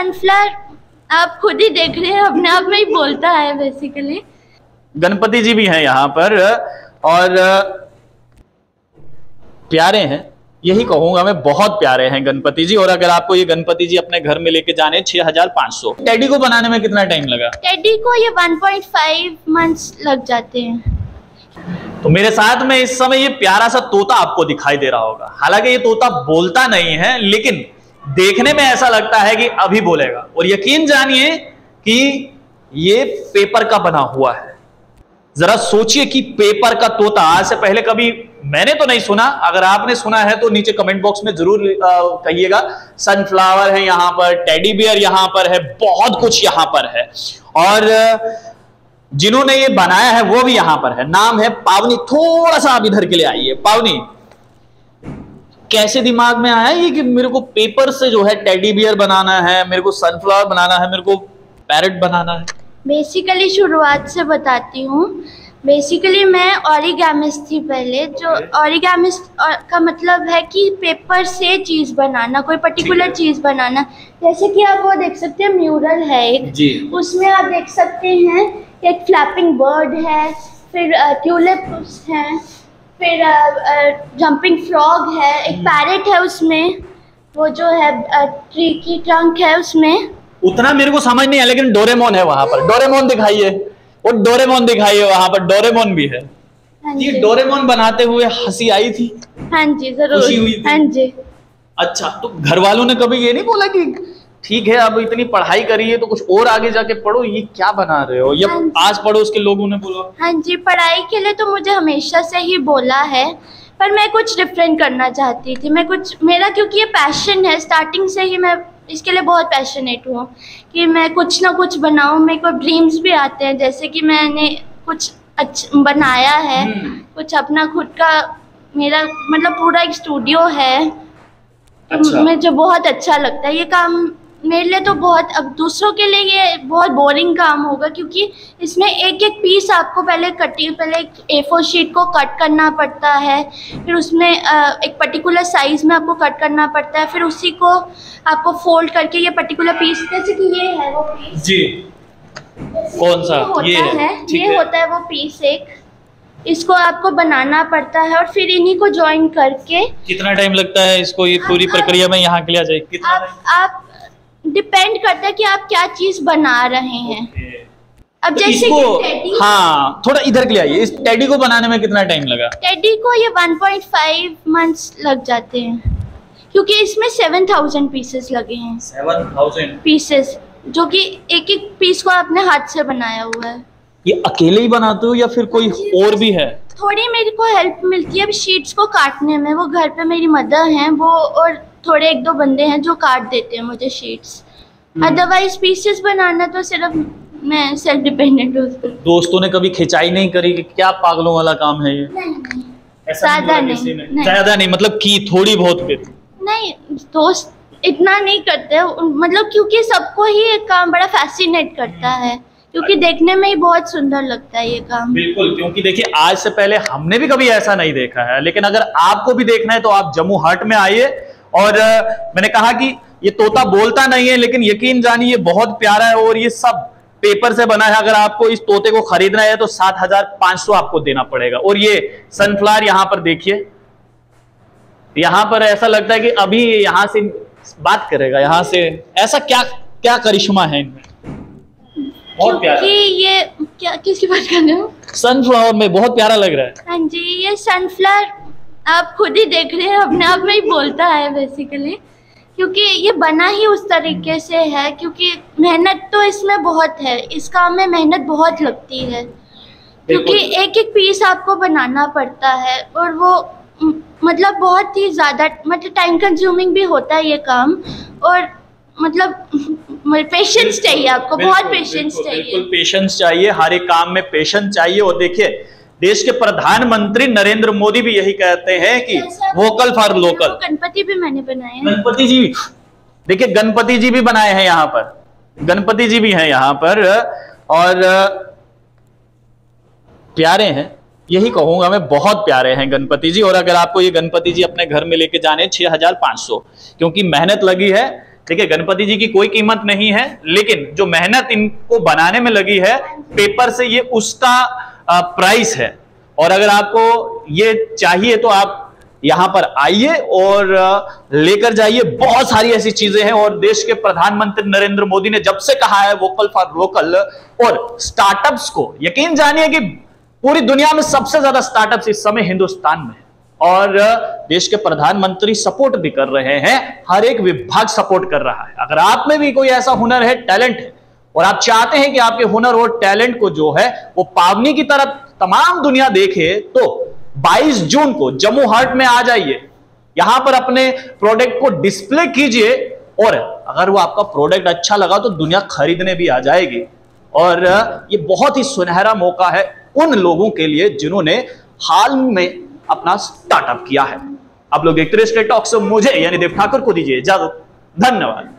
Sunflower आप खुद ही देख रहे हैं अपने आप में ही बोलता है बेसिकली गणपति जी भी हैं यहाँ पर और प्यारे हैं यही कहूँगा मैं बहुत प्यारे हैं गणपति जी और अगर आपको ये गणपति जी अपने घर में लेके जाने छह हज़ार पाँच सौ। टेडी को बनाने में कितना टाइम लगा? टेडी को ये 1.5 मंथ्स लग जाते हैं। तो मेरे साथ में इस समय ये प्यारा सा तोता आपको दिखाई दे रहा होगा। हालाँकि ये तोता बोलता नहीं है लेकिन देखने में ऐसा लगता है कि अभी बोलेगा। और यकीन जानिए कि ये पेपर का बना हुआ है। जरा सोचिए कि पेपर का तोता, आज से पहले कभी मैंने तो नहीं सुना। अगर आपने सुना है तो नीचे कमेंट बॉक्स में ज़रूर कहिएगा। सनफ्लावर है यहाँ पर, टेडी बियर यहाँ पर है, बहुत कुछ यहाँ पर है। और, जिन्होंने ये बनाया है वो भी यहाँ पर है। नाम है पावनी, थोड़ा सा आप इधर के लिए आइए। पावनी कैसे दिमाग में आया ये कि मेरे को पेपर से जो है टेडी बियर बनाना है मेरे को सनफ्लावर बनाना है मेरे को पैरेट बनाना है। बेसिकली शुरुआत से बताती हूँ। बेसिकली मैं ऑरिगैमिस्ट थी पहले जो ऑरिगैमिस्ट का मतलब है कि पेपर से चीज़ बनाना कोई पर्टिकुलर चीज़ बनाना। जैसे कि आप वो देख सकते हैं म्यूरल है एक। उसमें आप देख सकते हैं एक फ्लैपिंग बर्ड है फिर ट्यूलिप्स हैं। फिर जंपिंग फ्रॉग है एक पैरेट है उसमें वो जो है ट्री की ट्रंक है उसमें। उतना मेरे को समझ नहीं आया लेकिन डोरेमोन है वहाँ पर। डोरेमोन दिखाइए। और डोरेमोन दिखाइए वहाँ पर। डोरेमोन भी है। हाँ ये डोरेमोन बनाते हुए हँसी आई थी? हाँ जी ज़रूर। हाँ जी। अच्छा तो घर वालों ने कभी ये नहीं बोला कि ठीक है अब इतनी पढ़ाई करिए तो कुछ और आगे जाके पढ़ो ये क्या बना रहे हो या हाँ जी। आस पड़ोस लोगों ने बोला हाँ जी पढ़ाई के लिए तो मुझे हमेशा से ही बोला है पर मैं कुछ डिफरेंट करना चाहती थी मैं कुछ मेरा क्योंकि ये पैशन है स्टार्टिंग से ही मैं इसके लिए बहुत पैशनेट हूँ कि मैं कुछ ना कुछ बनाऊँ मेरे को ड्रीम्स भी आते हैं जैसे कि मैंने कुछ अच्छा बनाया है हम्म। कुछ अपना खुद का मेरा मतलब पूरा एक स्टूडियो है अच्छा। मुझे बहुत अच्छा लगता है ये काम मेरे लिए तो बहुत अब दूसरों के लिए ये बहुत बोरिंग काम होगा क्योंकि इसमें एक एक पीस आपको पहले कटी पहले एक ए फोर शीट को कट करना पड़ता है फिर उसमें एक पर्टिकुलर साइज़ में आपको कट करना पड़ता है फिर उसी को आपको फोल्ड करके ये पर्टिकुलर पीस जैसे कि ये है वो पीस जी। कौन सा? होता ये है, है ये है। होता है वो पीस एक। इसको आपको बनाना पड़ता है और फिर इन्हीं को ज्वाइन करके कितना टाइम लगता है इसको ये पूरी प्रक्रिया में यहाँ के लिए आ जाए? आप आप डिपेंड करता है कि आप क्या चीज़ बना रहे हैं? अब तो जैसे इसको हाँ थोड़ा इधर के लिए आइए। इस टेडी को बनाने में कितना टाइम लगा? टेडी को ये 1.5 मंथ्स लग जाते हैं। क्योंकि इसमें 7000 पीसेस लगे हैं। सेवन थाउज़ेंड पीसेस जो कि एक एक पीस को आपने हाथ से बनाया हुआ है। ये अकेले ही बनाते हो या फिर कोई और भी है? थोड़ी मेरे को हेल्प मिलती है। अब शीट्स को काटने में वो घर पे मेरी मदर हैं वो और थोड़े एक दो बंदे हैं जो काट देते हैं मुझे शीट्स। अदरवाइज़ पीसेस बनाना तो सिर्फ़ मैं सेल्फ डिपेंडेंट हूँ दोस्तों ने कभी खिंचाई नहीं करी कि क्या पागलों वाला काम है ये? नहीं नहीं। ज़्यादा नहीं, नहीं। ज़्यादा नहीं मतलब की थोड़ी बहुत फिर नहीं दोस्त इतना नहीं करते। मतलब क्योंकि सबको ही ये काम बड़ा फैसिनेट करता है। क्योंकि देखने में ही बहुत सुंदर लगता है ये काम। बिल्कुल क्योंकि देखिए आज से पहले हमने भी कभी ऐसा नहीं देखा है। लेकिन अगर आपको भी देखना है तो आप जम्मू हाट में आइए। और मैंने कहा कि ये तोता बोलता नहीं है लेकिन यकीन जानिए ये बहुत प्यारा है और ये सब पेपर से बना है। अगर आपको इस तोते को खरीदना है तो सात हज़ार पाँच सौ आपको देना पड़ेगा। और ये सनफ्लावर यहाँ पर देखिए। यहाँ पर ऐसा लगता है कि अभी यहाँ से बात करेगा यहाँ से। ऐसा क्या क्या करिश्मा है इनमें? बहुत प्यारा। ये क्या किसकी बात कर रहे हो? सनफ्लावर में बहुत प्यारा लग रहा है। हाँ जी ये सनफ्लावर आप खुद ही देख रहे हैं अपने आप में ही बोलता है बेसिकली क्योंकि ये बना ही उस तरीके से है क्योंकि मेहनत तो इसमें बहुत है इस काम में मेहनत बहुत लगती है. क्योंकि एक एक पीस आपको बनाना पड़ता है और वो मतलब बहुत ही ज़्यादा मतलब टाइम कंज्यूमिंग भी होता है ये काम और मतलब पेशेंस चाहिए आपको बहुत पेशेंस चाहिए. बिल्कुल पेशेंस चाहिए हर एक काम में पेशेंस चाहिए और देखिए देश के प्रधानमंत्री नरेंद्र मोदी भी यही कहते हैं कि वोकल फॉर लोकल गणपति भी मैंने बनाए हैं। गणपति जी देखिए गणपति जी भी बनाए हैं यहाँ पर। गणपति जी भी हैं यहाँ पर और प्यारे हैं। यही कहूँगा मैं बहुत प्यारे हैं गणपति जी और अगर आपको ये गणपति जी अपने घर में लेके जाने छह हज़ार पाँच सौ। क्योंकि मेहनत लगी है देखिए गणपति जी की कोई कीमत नहीं है लेकिन जो मेहनत इनको बनाने में लगी है पेपर से ये उसका प्राइस है। और अगर आपको ये चाहिए तो आप यहाँ पर आइए और लेकर जाइए। बहुत सारी ऐसी चीज़ें हैं और देश के प्रधानमंत्री नरेंद्र मोदी ने जब से कहा है वोकल फॉर लोकल और स्टार्टअप्स को, यकीन जानिए कि पूरी दुनिया में सबसे ज़्यादा स्टार्टअप्स इस समय हिंदुस्तान में और देश के प्रधानमंत्री सपोर्ट भी कर रहे हैं। हर एक विभाग सपोर्ट कर रहा है। अगर आप में भी कोई ऐसा हुनर है टैलेंट है और आप चाहते हैं कि आपके हुनर और टैलेंट को जो है, वो पावनी की तरफ़ तमाम दुनिया देखे तो 22 जून को जम्मू हार्ट में आ जाइए। यहाँ पर अपने प्रोडक्ट को डिस्प्ले कीजिए और अगर वो आपका प्रोडक्ट अच्छा लगा तो दुनिया खरीदने भी आ जाएगी। और ये बहुत ही सुनहरा मौका है उन लोगों के लिए जिन्होंने हाल में अपना स्टार्टअप किया है। आप लोग एक तरह टॉक से मुझे, यानी देव ठाकुर को दीजिए इजाज़त। धन्यवाद।